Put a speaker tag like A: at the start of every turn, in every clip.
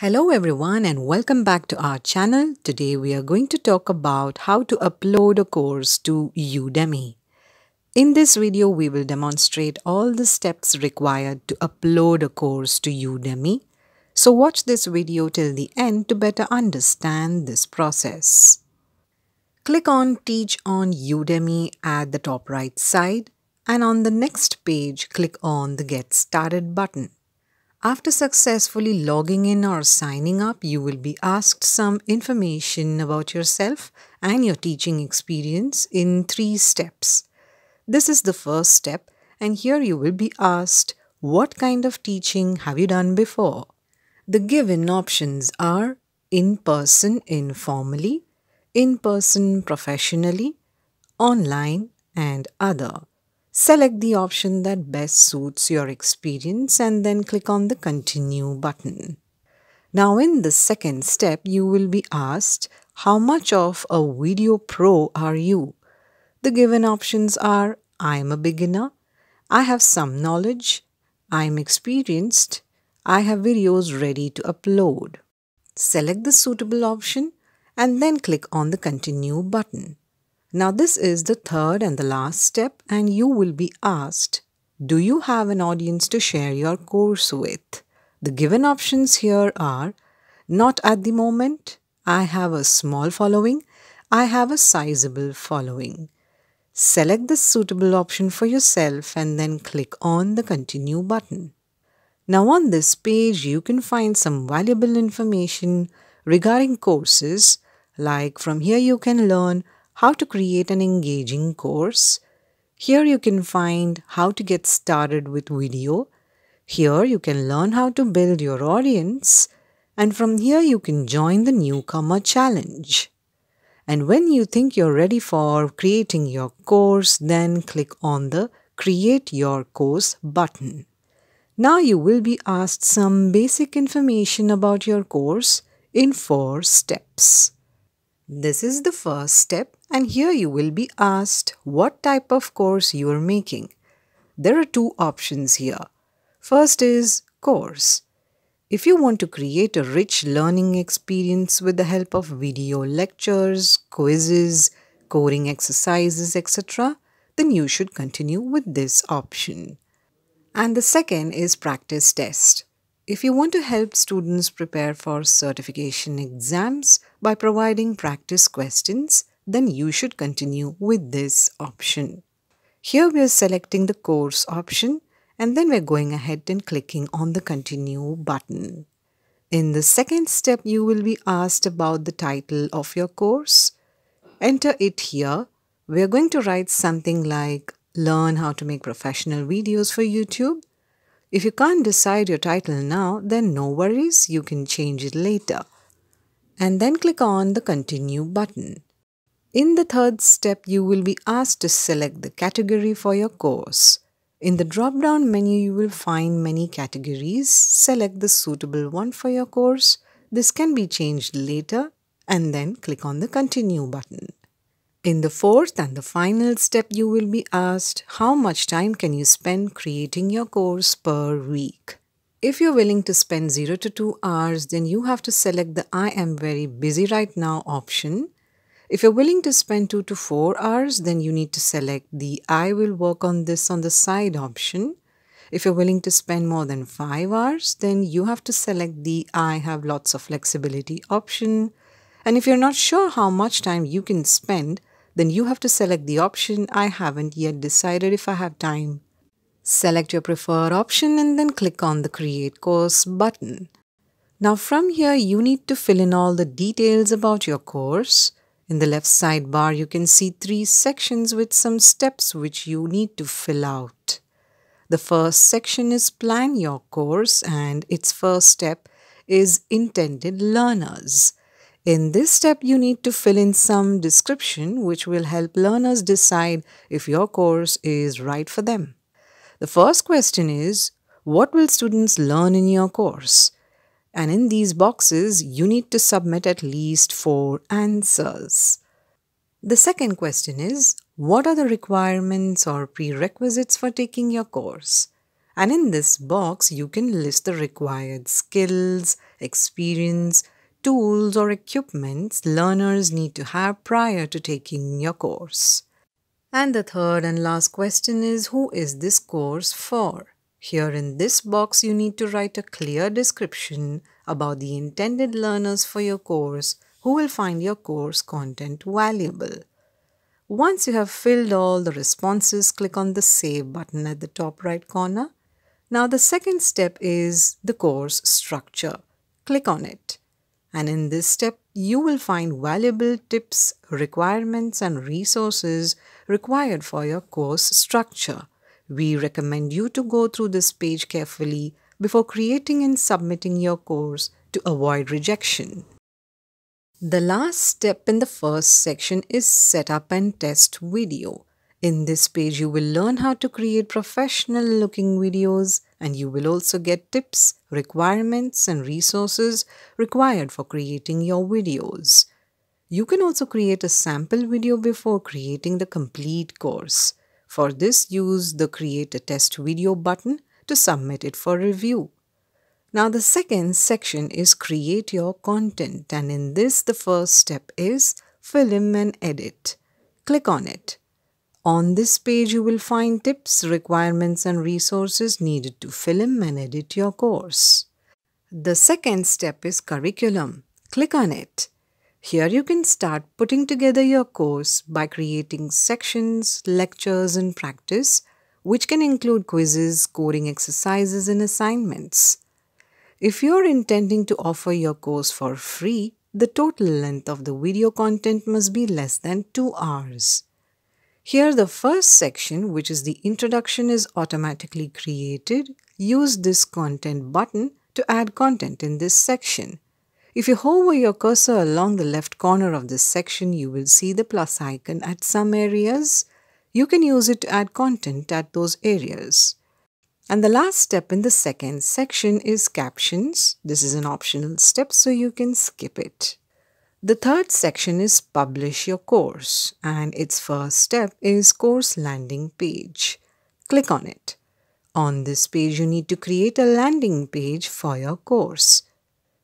A: Hello everyone and welcome back to our channel. Today we are going to talk about how to upload a course to Udemy. In this video we will demonstrate all the steps required to upload a course to Udemy. So watch this video till the end to better understand this process. Click on Teach on Udemy at the top right side and on the next page click on the Get Started button. After successfully logging in or signing up, you will be asked some information about yourself and your teaching experience in three steps. This is the first step, and here you will be asked what kind of teaching have you done before? The given options are in person informally, in person professionally, online, and other. Select the option that best suits your experience and then click on the Continue button. Now in the second step, you will be asked how much of a video pro are you? The given options are I am a beginner, I have some knowledge, I am experienced, I have videos ready to upload. Select the suitable option and then click on the Continue button. Now this is the third and the last step and you will be asked, do you have an audience to share your course with? The given options here are, not at the moment, I have a small following, I have a sizable following. Select the suitable option for yourself and then click on the continue button. Now on this page you can find some valuable information regarding courses like from here you can learn how to create an engaging course. Here you can find how to get started with video. Here you can learn how to build your audience. And from here you can join the newcomer challenge. And when you think you're ready for creating your course, then click on the Create Your Course button. Now you will be asked some basic information about your course in four steps. This is the first step and here you will be asked what type of course you are making. There are two options here. First is course. If you want to create a rich learning experience with the help of video lectures, quizzes, coding exercises, etc., then you should continue with this option. And the second is practice test. If you want to help students prepare for certification exams by providing practice questions, then you should continue with this option. Here we are selecting the course option and then we're going ahead and clicking on the continue button. In the second step, you will be asked about the title of your course. Enter it here. We're going to write something like learn how to make professional videos for YouTube if you can't decide your title now, then no worries, you can change it later. And then click on the Continue button. In the third step, you will be asked to select the category for your course. In the drop-down menu, you will find many categories. Select the suitable one for your course. This can be changed later and then click on the Continue button. In the fourth and the final step, you will be asked how much time can you spend creating your course per week. If you're willing to spend 0 to 2 hours, then you have to select the I am very busy right now option. If you're willing to spend 2 to 4 hours, then you need to select the I will work on this on the side option. If you're willing to spend more than 5 hours, then you have to select the I have lots of flexibility option. And if you're not sure how much time you can spend, then you have to select the option I haven't yet decided if I have time. Select your preferred option and then click on the Create Course button. Now from here you need to fill in all the details about your course. In the left sidebar you can see three sections with some steps which you need to fill out. The first section is Plan Your Course and its first step is Intended Learners. In this step, you need to fill in some description which will help learners decide if your course is right for them. The first question is, what will students learn in your course? And in these boxes, you need to submit at least four answers. The second question is, what are the requirements or prerequisites for taking your course? And in this box, you can list the required skills, experience, tools or equipments learners need to have prior to taking your course. And the third and last question is who is this course for? Here in this box, you need to write a clear description about the intended learners for your course who will find your course content valuable. Once you have filled all the responses, click on the Save button at the top right corner. Now the second step is the course structure. Click on it. And in this step, you will find valuable tips, requirements and resources required for your course structure. We recommend you to go through this page carefully before creating and submitting your course to avoid rejection. The last step in the first section is setup and test video. In this page, you will learn how to create professional looking videos and you will also get tips, requirements and resources required for creating your videos. You can also create a sample video before creating the complete course. For this, use the create a test video button to submit it for review. Now the second section is create your content and in this the first step is film and edit. Click on it. On this page you will find tips, requirements and resources needed to film and edit your course. The second step is curriculum. Click on it. Here you can start putting together your course by creating sections, lectures and practice which can include quizzes, coding exercises and assignments. If you're intending to offer your course for free, the total length of the video content must be less than 2 hours. Here the first section, which is the introduction is automatically created. Use this content button to add content in this section. If you hover your cursor along the left corner of this section, you will see the plus icon at some areas. You can use it to add content at those areas. And the last step in the second section is captions. This is an optional step so you can skip it. The third section is publish your course and its first step is course landing page. Click on it. On this page you need to create a landing page for your course.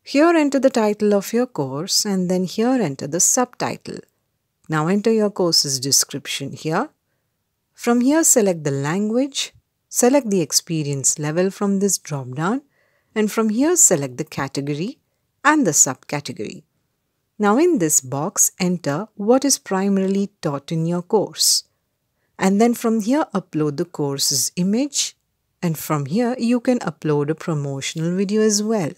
A: Here enter the title of your course and then here enter the subtitle. Now enter your course's description here. From here select the language Select the experience level from this drop-down and from here select the category and the subcategory. Now in this box, enter what is primarily taught in your course. And then from here, upload the course's image. And from here, you can upload a promotional video as well.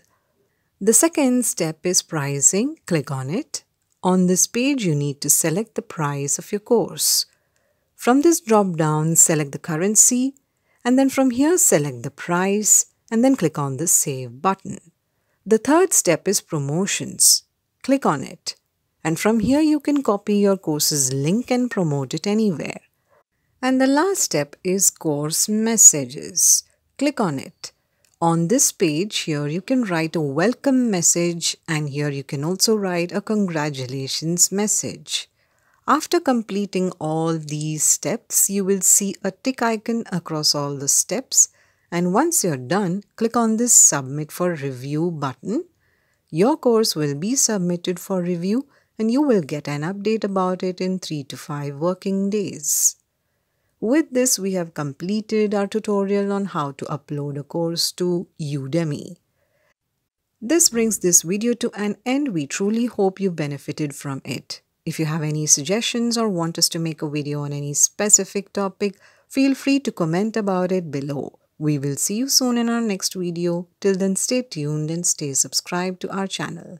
A: The second step is pricing. Click on it. On this page, you need to select the price of your course. From this drop down, select the currency and then from here select the price and then click on the Save button. The third step is Promotions. Click on it. And from here you can copy your course's link and promote it anywhere. And the last step is Course Messages. Click on it. On this page here you can write a welcome message and here you can also write a congratulations message. After completing all these steps, you will see a tick icon across all the steps and once you're done, click on this Submit for Review button. Your course will be submitted for review and you will get an update about it in 3 to 5 working days. With this, we have completed our tutorial on how to upload a course to Udemy. This brings this video to an end. We truly hope you benefited from it. If you have any suggestions or want us to make a video on any specific topic, feel free to comment about it below. We will see you soon in our next video. Till then stay tuned and stay subscribed to our channel.